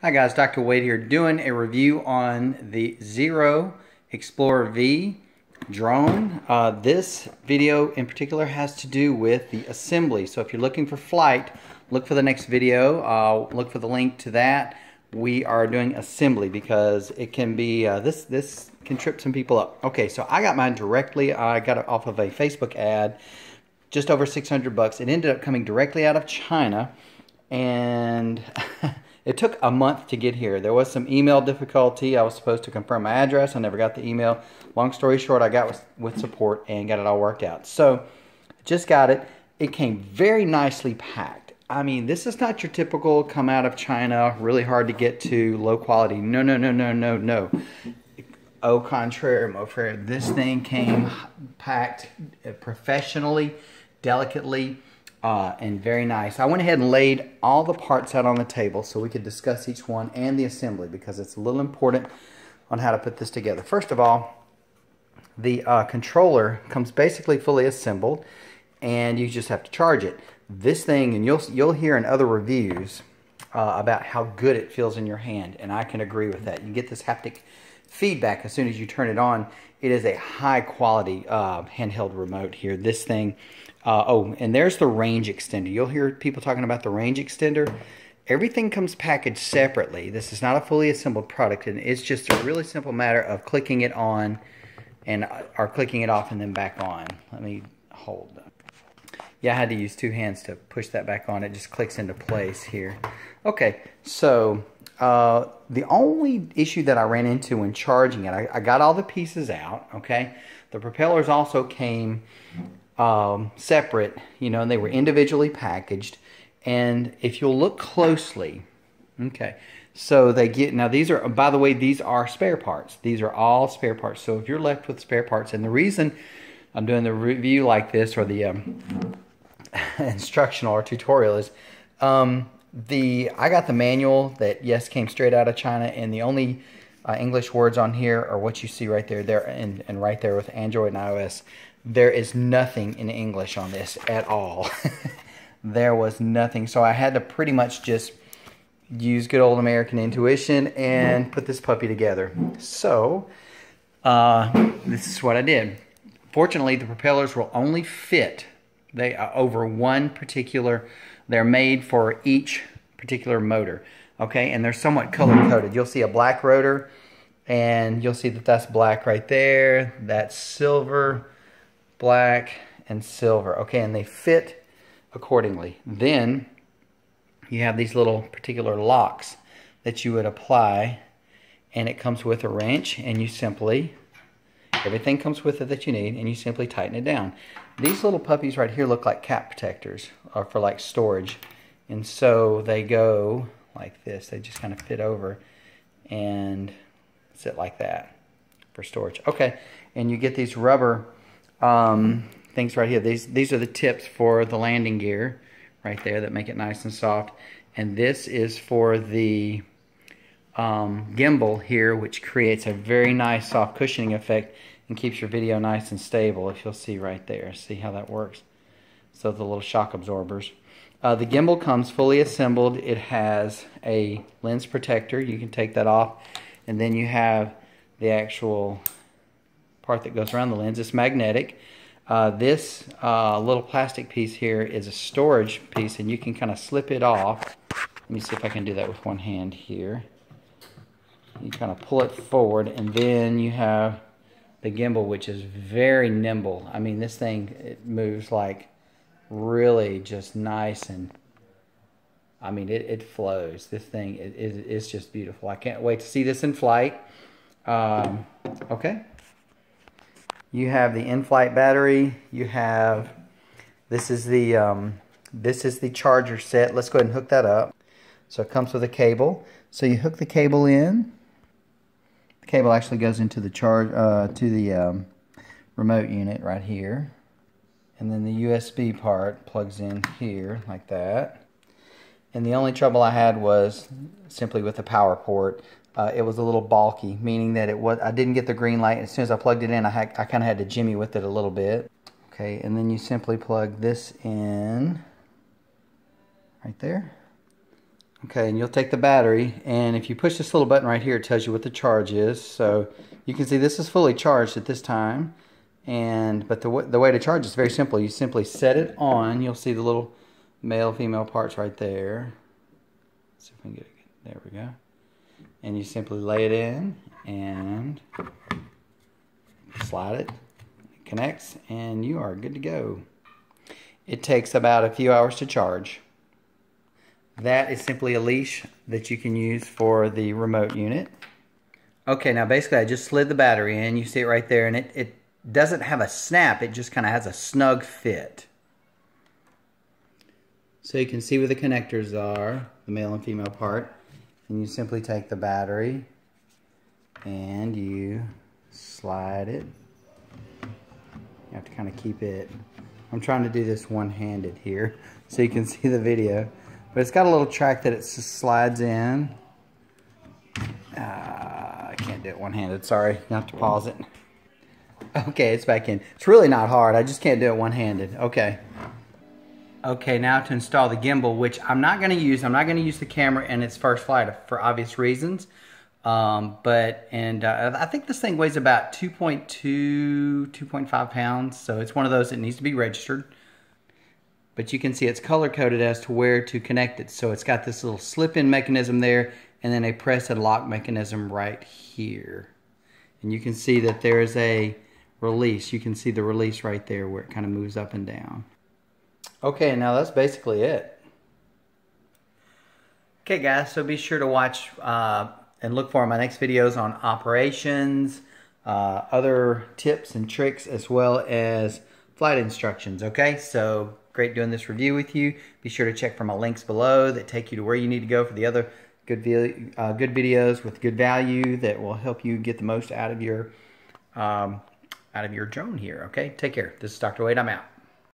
Hi guys, Dr. Wade here doing a review on the Xiro Xplorer V drone. Uh, this video in particular has to do with the assembly. So if you're looking for flight, look for the next video. Uh, look for the link to that. We are doing assembly because it can be, uh, this, this can trip some people up. Okay, so I got mine directly. I got it off of a Facebook ad, just over 600 bucks. It ended up coming directly out of China and It took a month to get here. There was some email difficulty. I was supposed to confirm my address. I never got the email. Long story short, I got with, with support and got it all worked out. So, just got it. It came very nicely packed. I mean, this is not your typical come out of China, really hard to get to, low quality. No, no, no, no, no, no. Au contraire, mon frere. This thing came packed uh, professionally, delicately uh, and very nice. I went ahead and laid all the parts out on the table so we could discuss each one and the assembly because it's a little important on how to put this together. First of all, the uh, controller comes basically fully assembled and you just have to charge it. This thing, and you'll, you'll hear in other reviews uh, about how good it feels in your hand, and I can agree with that. You get this haptic feedback as soon as you turn it on. It is a high quality uh, handheld remote here. This thing uh, oh, and there's the range extender. You'll hear people talking about the range extender. Everything comes packaged separately. This is not a fully assembled product, and it's just a really simple matter of clicking it on and uh, or clicking it off and then back on. Let me hold. Yeah, I had to use two hands to push that back on. It just clicks into place here. Okay, so uh, the only issue that I ran into when charging it, I, I got all the pieces out, okay? The propellers also came um, separate, you know, and they were individually packaged. And if you'll look closely, okay, so they get, now these are, by the way, these are spare parts. These are all spare parts. So if you're left with spare parts, and the reason I'm doing the review like this or the um, instructional or tutorial is, um, the I got the manual that yes came straight out of China, and the only uh, English words on here are what you see right there, there and, and right there with Android and iOS. There is nothing in English on this at all. there was nothing. So I had to pretty much just use good old American intuition and put this puppy together. So uh, this is what I did. Fortunately, the propellers will only fit they uh, over one particular. They're made for each particular motor. Okay, and they're somewhat color coded. You'll see a black rotor, and you'll see that that's black right there. That's silver black, and silver. Okay, and they fit accordingly. Then you have these little particular locks that you would apply and it comes with a wrench and you simply everything comes with it that you need and you simply tighten it down these little puppies right here look like cap protectors or for like storage and so they go like this they just kind of fit over and sit like that for storage okay and you get these rubber um, things right here. These, these are the tips for the landing gear right there that make it nice and soft. And this is for the um, gimbal here, which creates a very nice soft cushioning effect and keeps your video nice and stable, if you'll see right there. See how that works? So the little shock absorbers. Uh, the gimbal comes fully assembled. It has a lens protector. You can take that off. And then you have the actual part that goes around the lens. It's magnetic. Uh, this uh, little plastic piece here is a storage piece and you can kind of slip it off. Let me see if I can do that with one hand here. Kind of pull it forward and then you have the gimbal which is very nimble. I mean this thing it moves like really just nice and I mean it, it flows. This thing it, it, it's just beautiful. I can't wait to see this in flight. Um, okay you have the in-flight battery. You have this is the um, this is the charger set. Let's go ahead and hook that up. So it comes with a cable. So you hook the cable in. Cable actually goes into the charge uh, to the um, remote unit right here. And then the USB part plugs in here like that. And the only trouble I had was simply with the power port uh, it was a little bulky, meaning that it was I didn't get the green light. As soon as I plugged it in, I, had, I kind of had to jimmy with it a little bit. Okay, and then you simply plug this in right there. Okay, and you'll take the battery, and if you push this little button right here, it tells you what the charge is. So you can see this is fully charged at this time. And but the the way to charge is very simple. You simply set it on. You'll see the little male female parts right there. Let's see if we can get it. There we go. And you simply lay it in and slide it. It connects, and you are good to go. It takes about a few hours to charge. That is simply a leash that you can use for the remote unit. Okay, now basically I just slid the battery in. You see it right there, and it, it doesn't have a snap. It just kind of has a snug fit. So you can see where the connectors are, the male and female part. And you simply take the battery and you slide it. You have to kind of keep it. I'm trying to do this one-handed here so you can see the video. But it's got a little track that it slides in. Uh, I can't do it one-handed, sorry. You have to pause it. Okay, it's back in. It's really not hard. I just can't do it one-handed. Okay. Okay, now to install the gimbal, which I'm not going to use. I'm not going to use the camera in its first flight for obvious reasons. Um, but, and uh, I think this thing weighs about 2.2, 2.5 pounds. So it's one of those that needs to be registered but you can see it's color coded as to where to connect it. So it's got this little slip in mechanism there and then a press and lock mechanism right here. And you can see that there's a release. You can see the release right there where it kind of moves up and down. Okay, now that's basically it. Okay guys, so be sure to watch uh, and look for my next videos on operations, uh, other tips and tricks, as well as flight instructions, okay? So great doing this review with you. Be sure to check for my links below that take you to where you need to go for the other good, uh, good videos with good value that will help you get the most out of your um, out of your drone here. Okay, take care. This is Dr. Wade. I'm out.